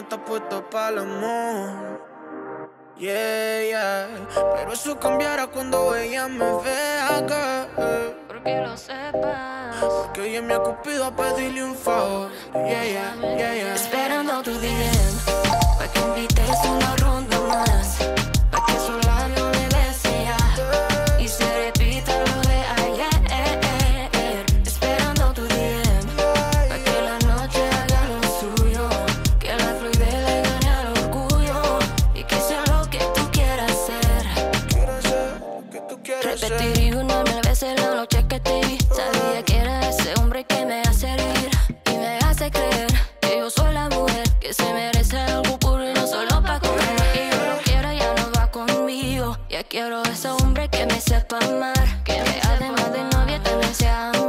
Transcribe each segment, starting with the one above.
está puesto para el amor. Yeah, yeah. Pero eso cambiará cuando ella me vea acá. Porque lo sepas. Porque ella me ha cupido a pedirle un favor. Yeah, yeah, yeah, yeah. Esperando tu DM. Para que invites una ronda. Quiero a ese hombre que me sepa amar, que me además de novia también sea amor.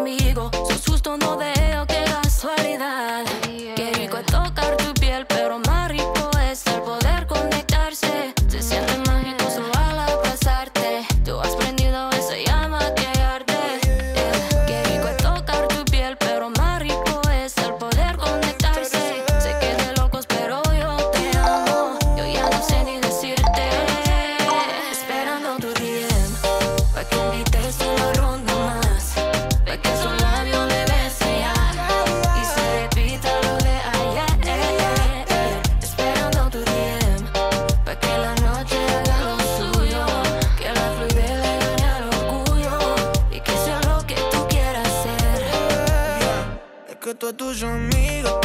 tuyo, amigo.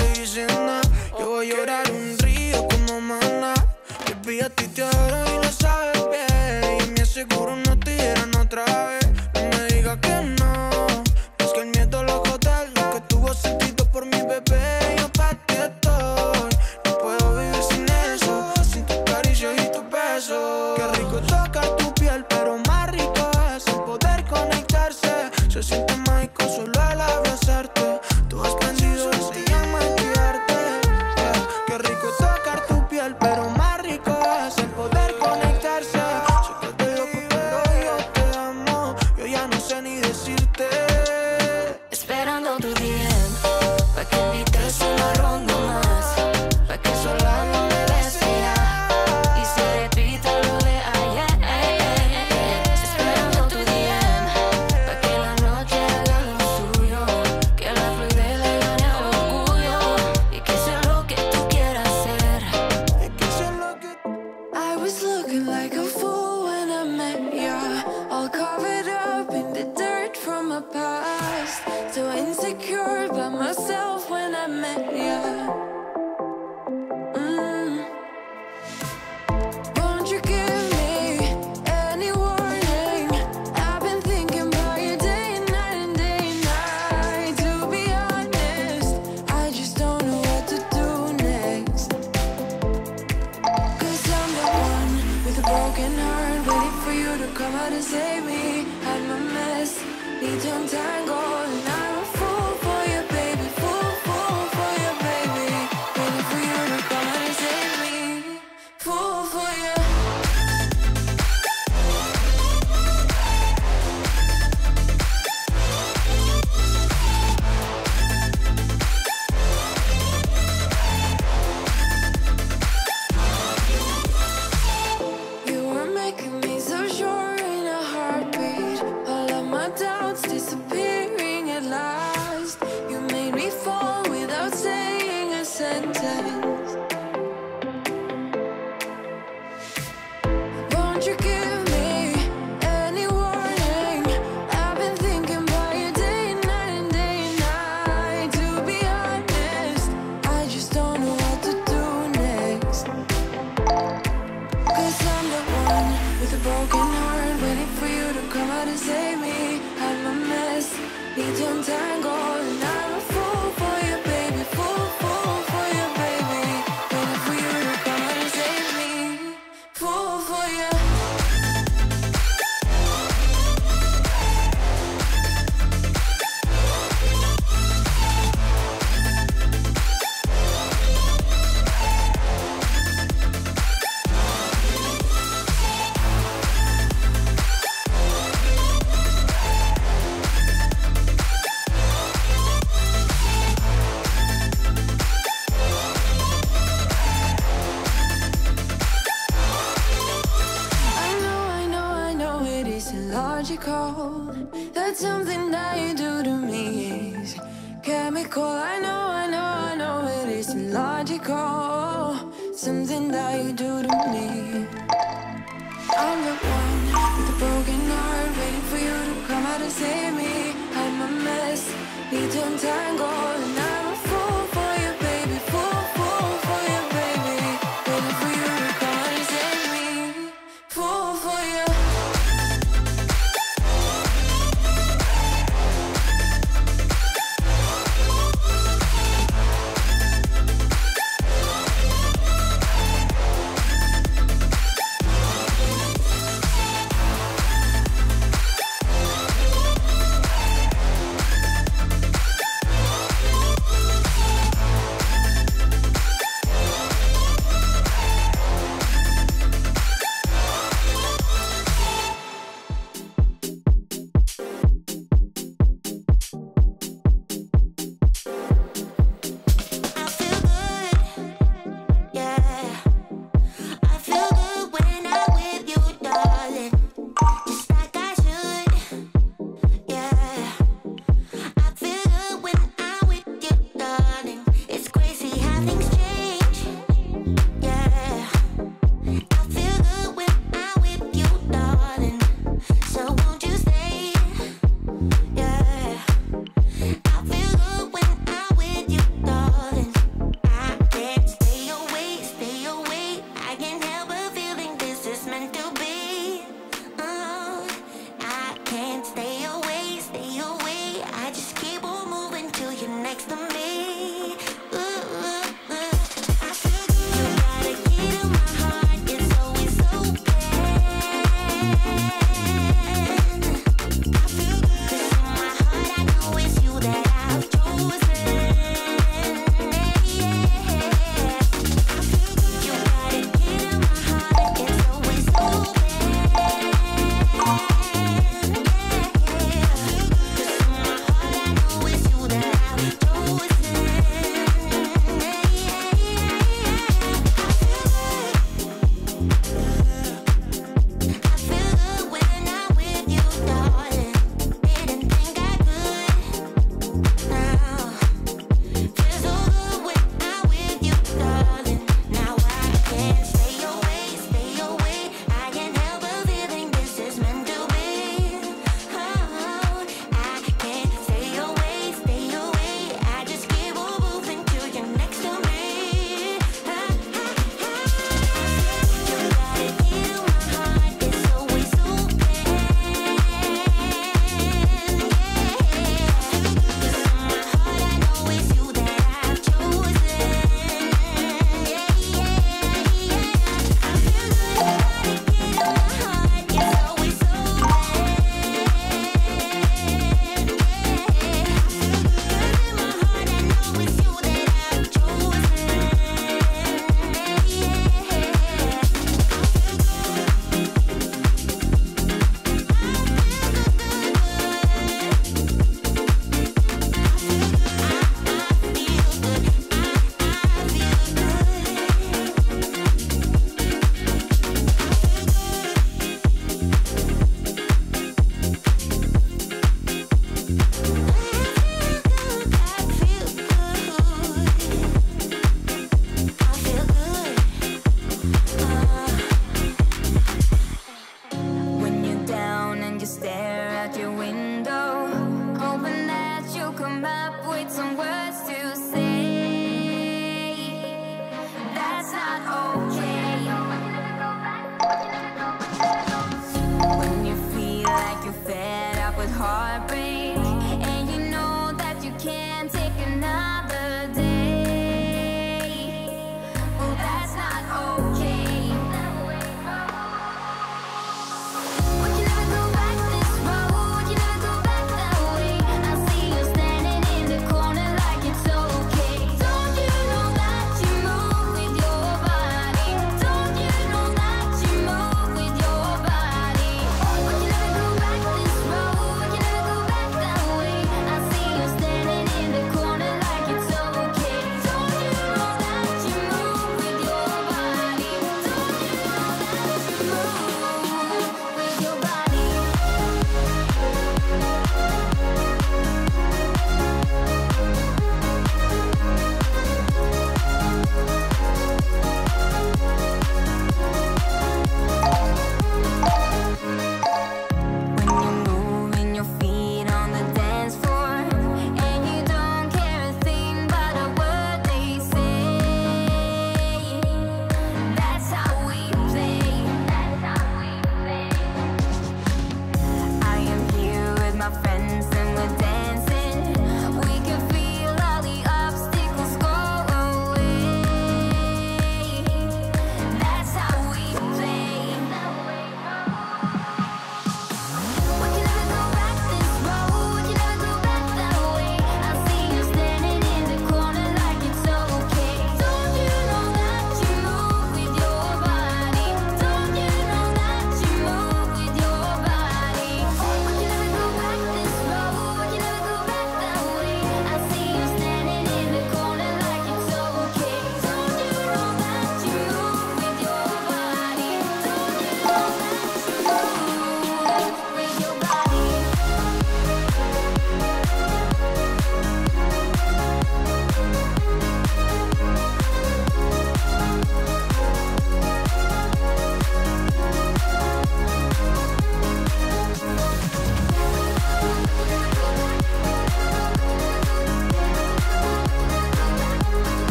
with heartbeat.